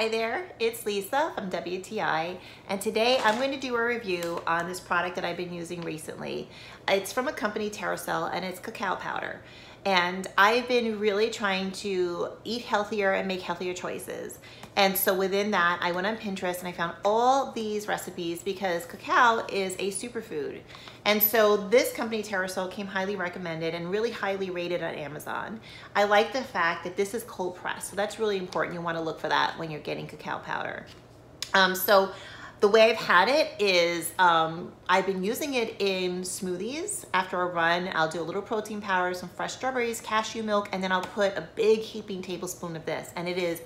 Hi there, it's Lisa from WTI and today I'm going to do a review on this product that I've been using recently. It's from a company Terrasoul and it's cacao powder and I've been really trying to eat healthier and make healthier choices. And so within that, I went on Pinterest and I found all these recipes because cacao is a superfood. And so this company, Terrasoul, came highly recommended and really highly rated on Amazon. I like the fact that this is cold pressed. So that's really important. You wanna look for that when you're getting cacao powder. Um, so the way I've had it is um, I've been using it in smoothies. After a run, I'll do a little protein powder, some fresh strawberries, cashew milk, and then I'll put a big heaping tablespoon of this. And it is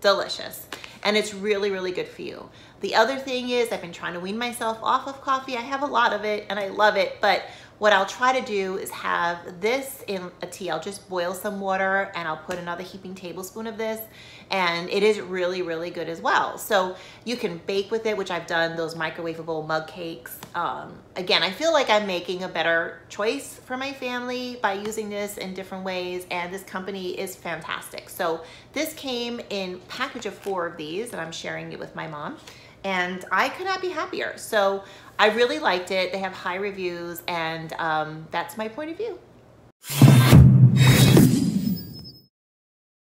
delicious. And it's really, really good for you. The other thing is I've been trying to wean myself off of coffee. I have a lot of it and I love it, but what I'll try to do is have this in a tea. I'll just boil some water and I'll put another heaping tablespoon of this and it is really, really good as well. So you can bake with it, which I've done those microwavable mug cakes. Um, again, I feel like I'm making a better choice for my family by using this in different ways and this company is fantastic. So this came in package of four of these and I'm sharing it with my mom and I could not be happier. So I really liked it. They have high reviews and um, that's my point of view.